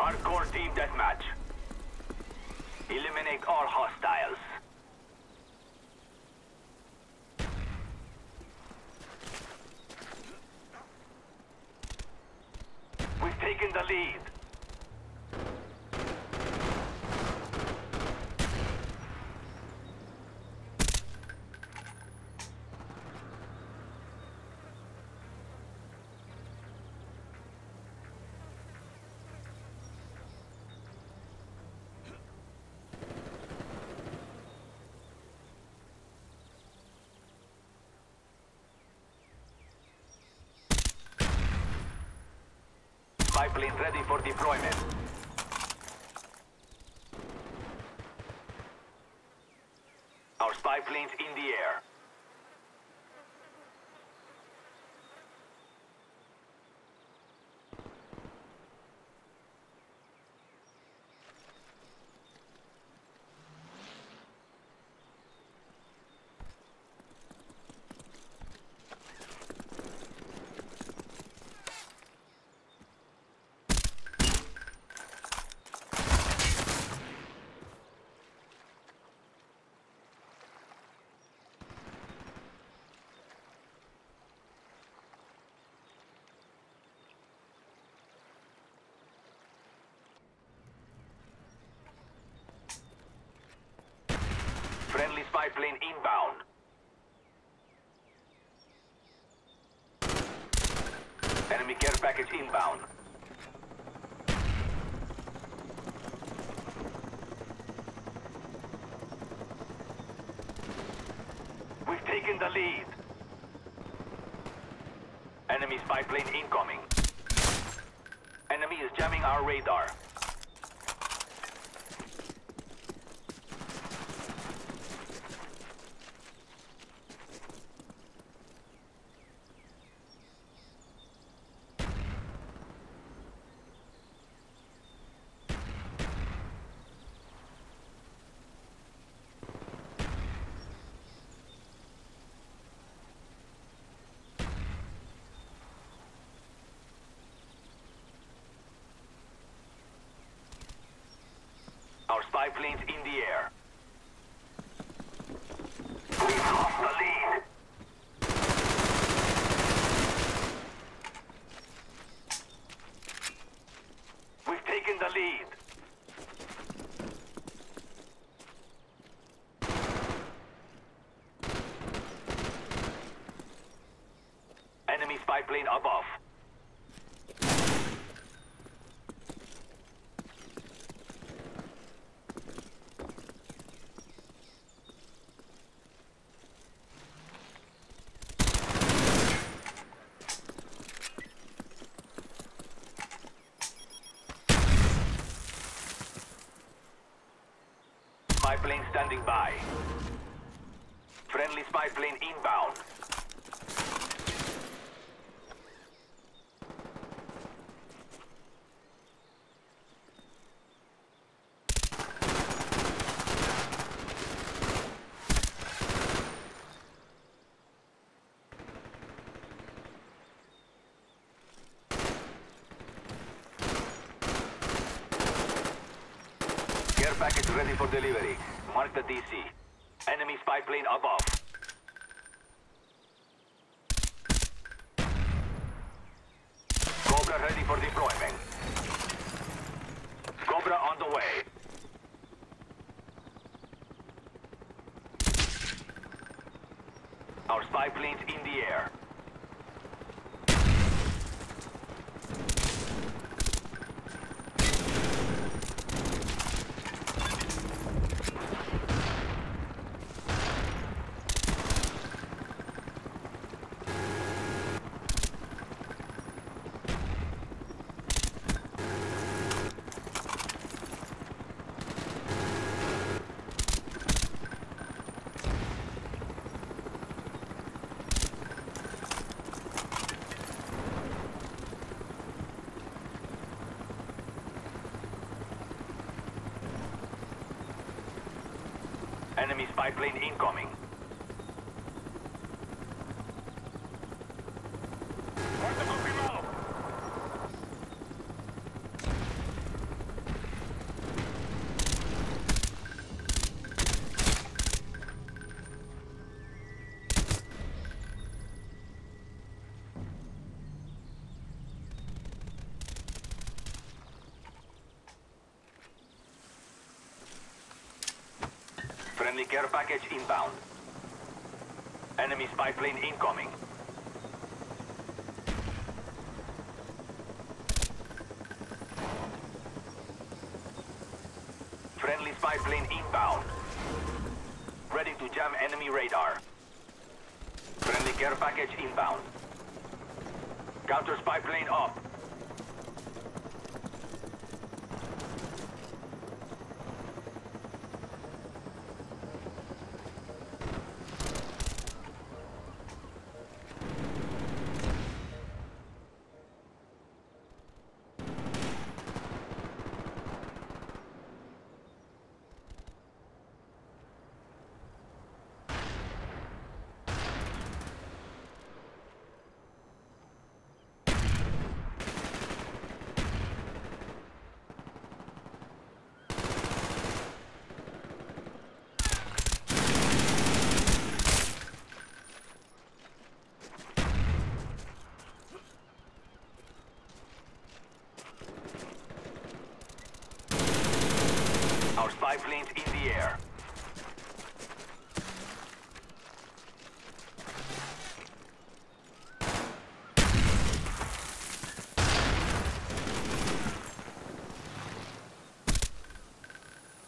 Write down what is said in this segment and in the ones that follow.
Hardcore team deathmatch. Eliminate all hostiles. We've taken the lead. Spy plane ready for deployment. Our spy plane's in the air. Friendly spy plane inbound. Enemy care package inbound. We've taken the lead. Enemy spy plane incoming. Enemy is jamming our radar. Plane's in the air. We've lost the lead. We've taken the lead. Enemy spy plane above. Spy plane standing by. Friendly spy plane inbound. Package ready for delivery. Mark the DC. Enemy spy plane above. Cobra ready for deployment. Cobra on the way. Our spy plane's in the air. Enemy spy plane incoming. Friendly care package inbound. Enemy spy plane incoming. Friendly spy plane inbound. Ready to jam enemy radar. Friendly care package inbound. Counter spy plane up. In the air.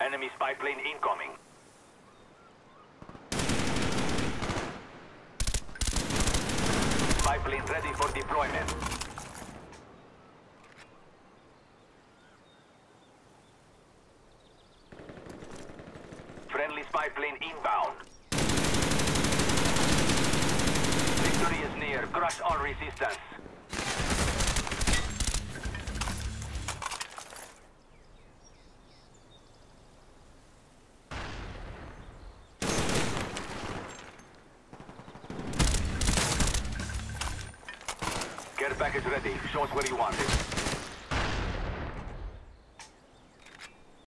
Enemy spy plane incoming. Spy plane ready for deployment. Friendly spy plane inbound. Victory is near. Crush all resistance. Care package ready. Show us where you want it.